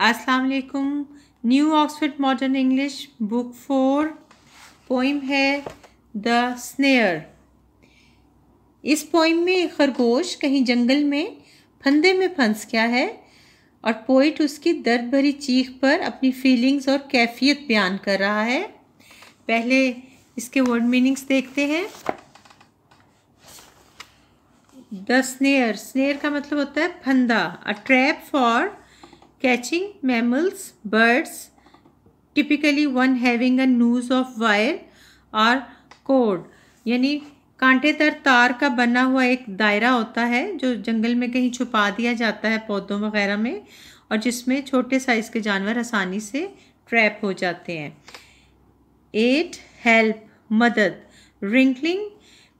अस्सलाम वालेकुम। New Oxford modern English book four poem है द स्नेयर। इस पोइम में खरगोश कहीं जंगल में, फंदे में फंस गया है और पोइट उसकी दर्द भरी चीख पर अपनी फीलिंग्स और कैफियत बयान कर रहा है। पहले इसके वर्ड मीनिंग्स देखते हैं। The snare. स्नेयर का मतलब होता है फंदा a trap for catching mammals, birds, typically one having a noose of wire or cord यानी कांटेदार तार का बना हुआ एक दायरा होता है जो जंगल में कहीं छुपा दिया जाता है पौधों वगैरह में और जिसमें छोटे साइज़ के जानवर आसानी से ट्रैप हो जाते हैं। एट हेल्प मदद wrinkling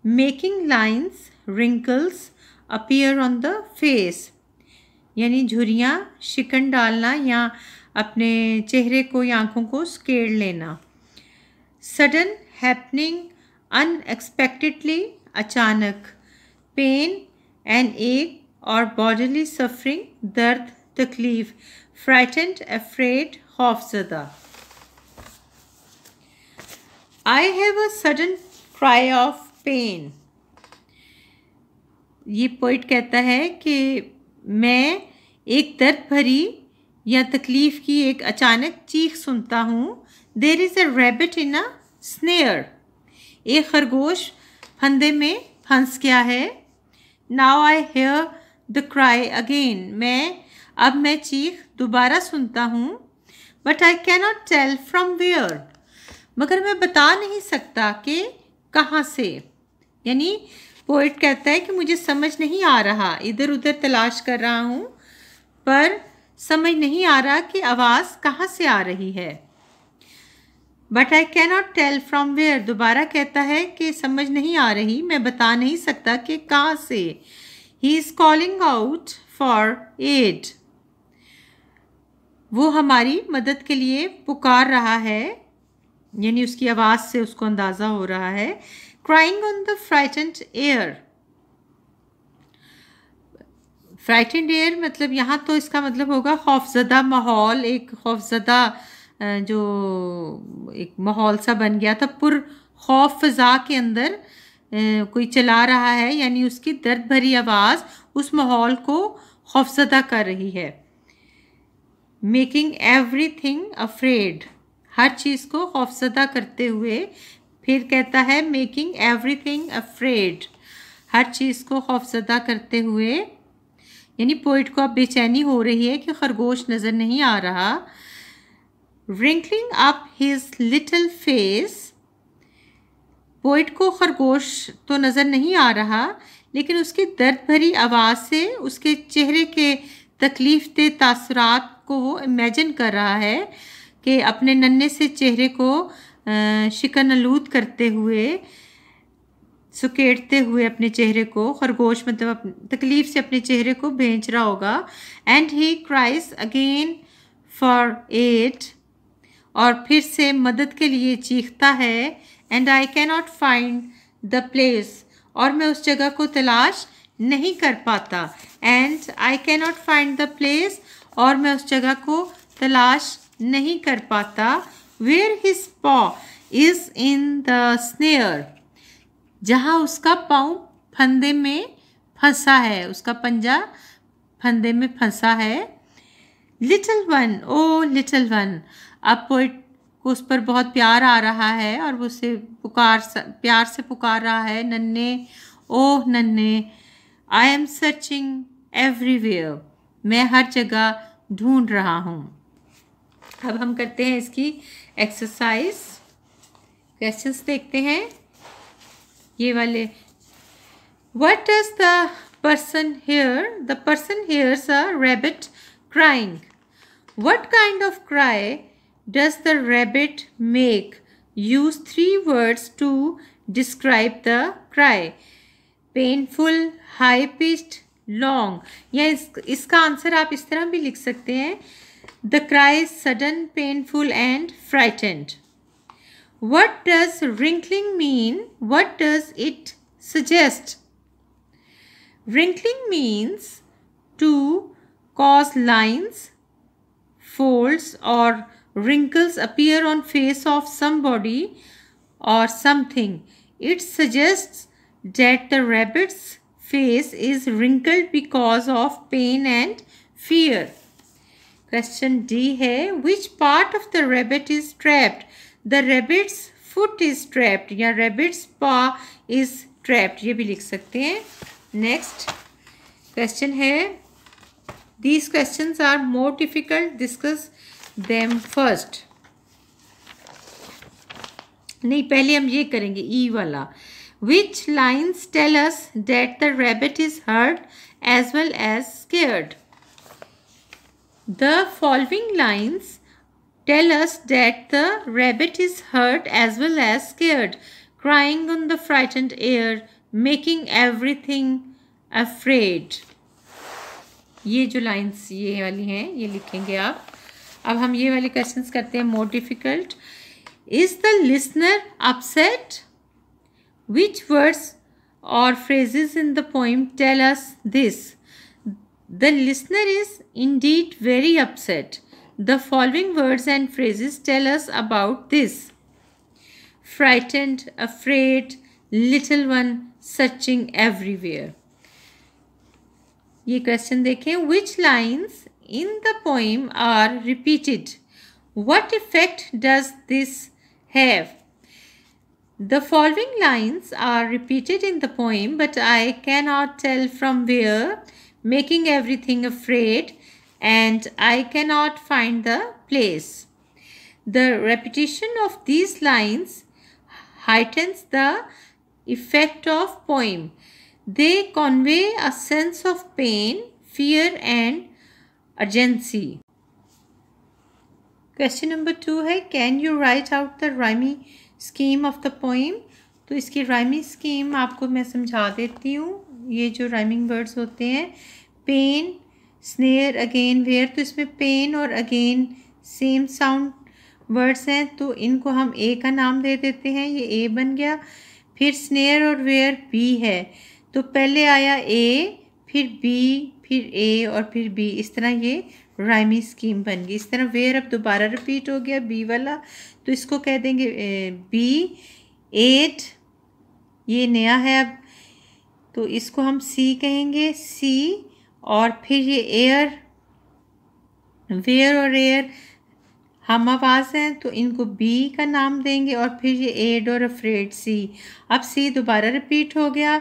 making lines wrinkles appear on the face यानी झुरियाँ, शिकन डालना या अपने चेहरे को या आँखों को स्केड़ लेना। सडन हैपनिंग अनएक्सपेक्टेडली अचानक। पेन एंड एक और बॉडीली सफरिंग दर्द, तकलीफ़। Frightened afraid खौफजदा I have a sudden cry of pain ये पोइट कहता है कि मैं एक दर्द भरी या तकलीफ़ की एक अचानक चीख सुनता हूँ। There is a rabbit in a snare एक खरगोश फंदे में फंस गया है। Now I hear the cry again मैं, अब मैं चीख दोबारा सुनता हूँ। But I cannot tell from where मगर मैं बता नहीं सकता कि कहाँ से। यानी पोइट कहता है कि मुझे समझ नहीं आ रहा। इधर उधर तलाश कर रहा हूँ, पर समझ नहीं आ रहा कि आवाज़ कहाँ से आ रही है। But I cannot tell from where दोबारा कहता है कि समझ नहीं आ रही। मैं बता नहीं सकता कि कहाँ से। He is calling out for aid वो हमारी मदद के लिए पुकार रहा है, यानी उसकी आवाज़ से उसको अंदाज़ा हो रहा है। Crying on the frightened air. Frightened air मतलब यहाँ तो इसका मतलब होगा खौफजदा माहौल, एक खौफजदा जो एक माहौल सा बन गया था। पुर खौफ फ़ज़ा के अंदर कोई चला रहा है, यानी उसकी दर्द भरी आवाज़ उस माहौल को खौफजदा कर रही है। मेकिंग एवरी थिंग अफ्रेड हर चीज़ को खौफजदा करते हुए फिर कहता है, मेकिंग एवरीथिंग अफ्रेड. हर चीज़ को खौफजदा करते हुए, यानी पोइट को अब बेचैनी हो रही है कि खरगोश नज़र नहीं आ रहा। Wrinkling up his little face poet को खरगोश तो नज़र नहीं आ रहा, लेकिन उसकी दर्द भरी आवाज़ से उसके चेहरे के तकलीफ़ दे तासरात को वो इमेजिन कर रहा है कि अपने नन्हे से चेहरे को शिकन आलूद करते हुए, सुकेटते हुए अपने चेहरे को, खरगोश मतलब तकलीफ़ से अपने चेहरे को भेज रहा होगा। And he cries again for aid और फिर से मदद के लिए चीखता है। And I cannot find the place और मैं उस जगह को तलाश नहीं कर पाता। And I cannot find the place और मैं उस जगह को तलाश नहीं कर पाता। Where his paw is in the snare जहाँ उसका पाँव फंदे में फंसा है, उसका पंजा फंदे में फंसा है। Little one oh little one अब पोइट को उस पर बहुत प्यार आ रहा है और वो उसे पुकार प्यार से पुकार रहा है, नन्हे ओह नन्ने आई एम सर्चिंग एवरीवेयर मैं हर जगह ढूंढ रहा हूँ। अब हम करते हैं इसकी एक्सरसाइज क्वेश्चंस देखते हैं। ये वाले। What does the person hear the person hears a rabbit crying what kind of cry does the rabbit make use three words to describe the cry painful high pitched long या इस, इसका answer आप इस तरह भी लिख सकते हैं। The cry is sudden, painful, and frightened. What does wrinkling mean? What does it suggest? Wrinkling means to cause lines, folds or wrinkles appear on face of somebody or something. It suggests that the rabbit's face is wrinkled because of pain and fear. Question D है which part of the rabbit is trapped the rabbit's foot is trapped या rabbit's paw is trapped ये भी लिख सकते हैं। Next question है these questions are more difficult discuss them first नहीं, पहले हम ये करेंगे ई वाला। Which lines tells that the rabbit is hurt as well as scared the following lines tell us that the rabbit is hurt as well as scared crying on the frightened air, making everything afraid. ये जो lines ये वाली हैं ये लिखेंगे आप। अब हम ये वाले क्वेश्चंस करते हैं more difficult is the listener upset which words और phrases in the poem tell us this The listener is indeed very upset the following words and phrases tell us about this frightened, afraid, little one, searching everywhere. ये question देखें which lines in the poem are repeated what effect does this have The following lines are repeated in the poem, but I cannot tell from where, making everything afraid and I cannot find the place. The repetition of these lines heightens the effect of poem. They convey a sense of pain, fear and urgency. Question number two है Can you write out the rhyming scheme of the poem? तो इसकी Raimi scheme आपको मैं समझा देती हूँ। ये जो राइमिंग वर्ड्स होते हैं पेन स्नेयर अगेन वेयर तो इसमें पेन और अगेन सेम साउंड वर्ड्स हैं तो इनको हम ए का नाम दे देते हैं। ये ए बन गया। फिर स्नेयर और वेयर बी है। तो पहले आया ए फिर बी फिर ए और फिर बी इस तरह ये राइमी स्कीम बन गई। इस तरह वेयर अब दोबारा रिपीट हो गया बी वाला। तो इसको कह देंगे बी एट ये नया है अब। तो इसको हम सी कहेंगे सी और फिर ये एयर वेयर और एयर हम आवाज़ हैं तो इनको बी का नाम देंगे और फिर ये एड और अफ्रेड सी अब सी दोबारा रिपीट हो गया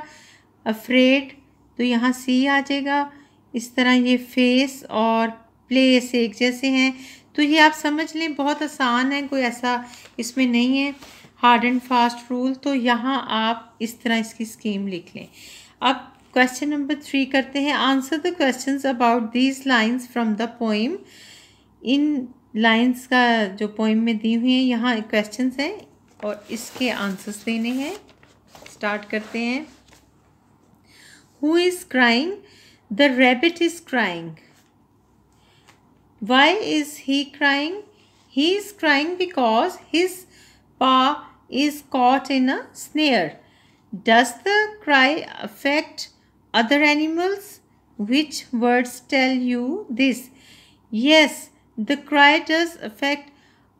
अफ्रेड तो यहाँ सी आ जाएगा। इस तरह ये फेस और प्लेस एक जैसे हैं। तो ये आप समझ लें, बहुत आसान है, कोई ऐसा इसमें नहीं है। हार्ड एंड फास्ट रूल तो यहाँ आप इस तरह इसकी स्कीम लिख लें। अब क्वेश्चन नंबर थ्री करते हैं। Answer the question about these lines from the poem in lines का जो पोइम में दी हुई हैं, यहाँ क्वेश्चन हैं और इसके आंसर्स देने हैं। स्टार्ट करते हैं। Who is crying the rabbit is crying why is he crying he is crying because his paw is caught in a snare. Does the cry affect other animals? Which words tell you this? Yes, the cry does affect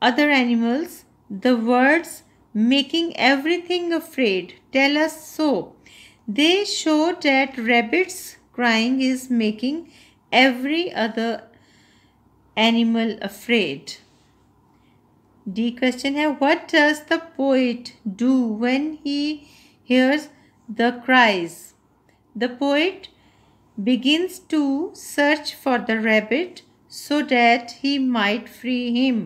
other animals. The words making everything afraid tell us so. They show that rabbits crying is making every other animal afraid. D question है what does the poet do when he hears the cries the poet begins to search for the rabbit so that he might free him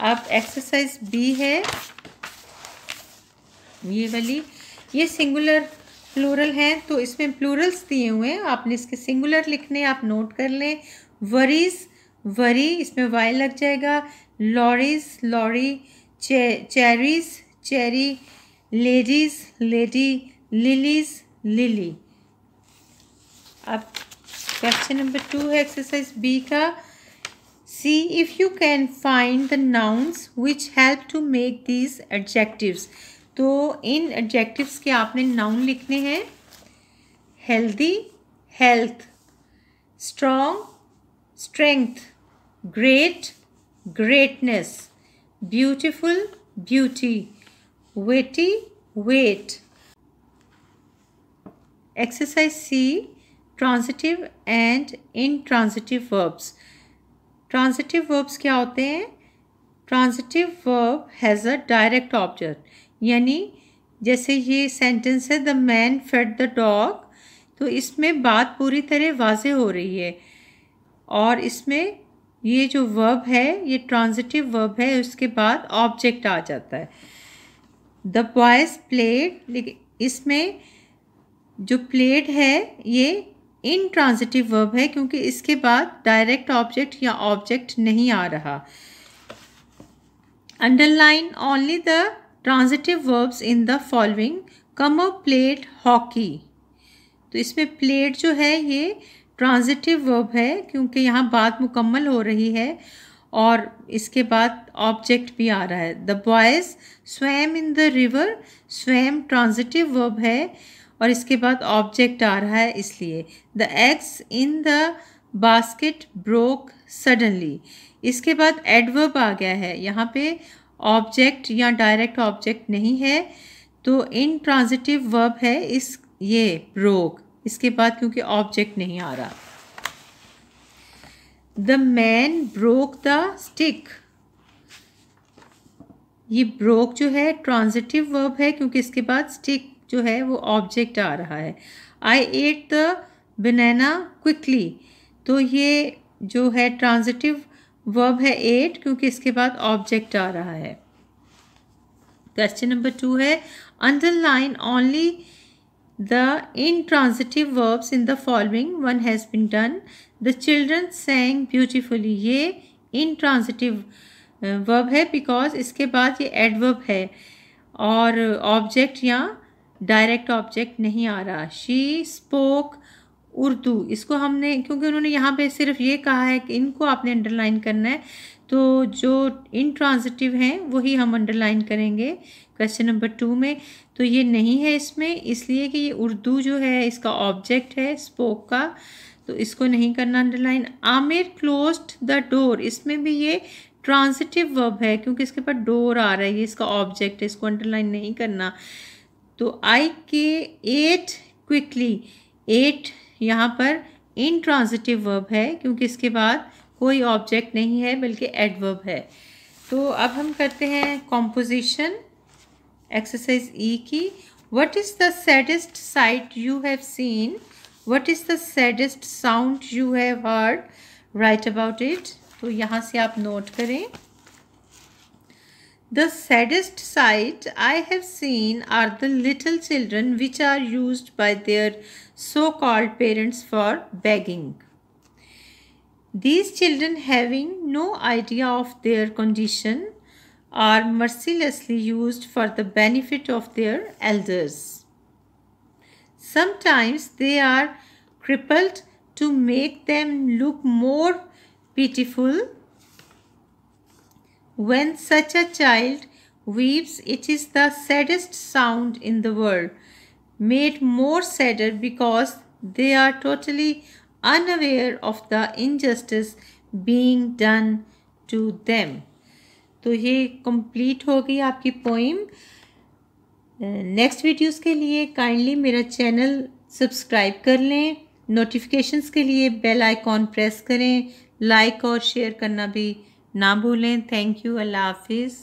अब exercise B है। ये वाली, ये singular plural हैं तो इसमें Plurals दिए हुए हैं। आपने इसके सिंगुलर लिखने, आप नोट कर लें। वरीज वरी इसमें वाई लग जाएगा। Lorries lorry cherries cherry, ladies, lady, lilies, lily. अब क्वेश्चन नंबर टू है एक्सरसाइज बी का। See if you can find the nouns which help to make these adjectives तो इन एडजेक्टिव्स के आपने नाउन लिखने हैं। Healthy health strong strength great greatness beautiful beauty witty weight exercise c transitive and intransitive verbs transitive verbs क्या होते हैं transitive verb has a direct object यानी जैसे ये सेंटेंस है the man fed the dog तो इसमें बात पूरी तरह वाजे हो रही है और इसमें ये जो वर्ब है, ये ट्रांजिटिव वर्ब है, उसके बाद ऑब्जेक्ट आ जाता है। द बॉयज़ प्लेड लेकिन इसमें जो प्लेड है, ये इन ट्रांजिटिव वर्ब है, क्योंकि इसके बाद डायरेक्ट ऑब्जेक्ट या ऑब्जेक्ट नहीं आ रहा। Underline only the transitive verbs in the following Kamau played hockey तो इसमें प्लेट जो है, ये ट्रांजिटिव वर्ब है, क्योंकि यहाँ बात मुकम्मल हो रही है और इसके बाद ऑब्जेक्ट भी आ रहा है। The boys swam in the river swam transitive verb है और इसके बाद ऑब्जेक्ट आ रहा है इसलिए। The eggs in the basket broke suddenly इसके बाद एडवर्ब आ गया है। यहाँ पे ऑब्जेक्ट या डायरेक्ट ऑब्जेक्ट नहीं है तो इन ट्रांजिटिव वर्ब है इस, ये ब्रोक इसके बाद क्योंकि ऑब्जेक्ट नहीं आ रहा। The man broke the stick ये ब्रोक जो है ट्रांजिटिव वर्ब है, क्योंकि इसके बाद स्टिक जो है, वो ऑब्जेक्ट आ रहा है। I ate the banana quickly तो ये जो है ट्रांजिटिव वर्ब है एट क्योंकि इसके बाद ऑब्जेक्ट आ रहा है। क्वेश्चन नंबर टू है underline only The intransitive verbs in the following one has been done. The children sang beautifully. ये intransitive verb है because इसके बाद ये adverb है और object या डायरेक्ट ऑब्जेक्ट नहीं आ रहा शी स्पोक उर्दू इसको हमने क्योंकि उन्होंने यहाँ पे सिर्फ़ ये कहा है कि इनको आपने अंडरलाइन करना है तो जो इंट्रांजिटिव हैं, वही हम अंडरलाइन करेंगे क्वेश्चन नंबर टू में। तो ये नहीं है इसमें, इसलिए कि ये उर्दू जो है, इसका ऑब्जेक्ट है स्पोक का। तो इसको नहीं करना underline Aamir close the door इसमें भी ये ट्रांजिटिव वर्ब है, क्योंकि इसके पास डोर आ रहा है, ये इसका ऑब्जेक्ट है, इसको अंडरलाइन नहीं करना। तो आई के एट क्विकली एट यहाँ पर इन ट्रांजिटिव वर्ब है, क्योंकि इसके बाद कोई ऑब्जेक्ट नहीं है, बल्कि एडवर्ब है। तो अब हम करते हैं कॉम्पोजिशन एक्सरसाइज ई की। What is the saddest sight you have seen what is the saddest sound you have heard write about it तो यहाँ से आप नोट करें। The saddest sight I have seen are the little children which are used by their so-called parents for begging. These children having no idea of their condition are mercilessly used for the benefit of their elders. Sometimes they are crippled to make them look more pitiful. When such a child weeps, it is the saddest sound in the world, made more sadder because they are totally unaware of the injustice being done to them. तो ये complete हो गई आपकी poem next videos के लिए kindly मेरा channel subscribe कर लें. नोटिफिकेशंस के लिए बेल आइकॉन प्रेस करें. लाइक और शेयर करना भी ना भूलें. थैंक यू अल्लाह हाफिज़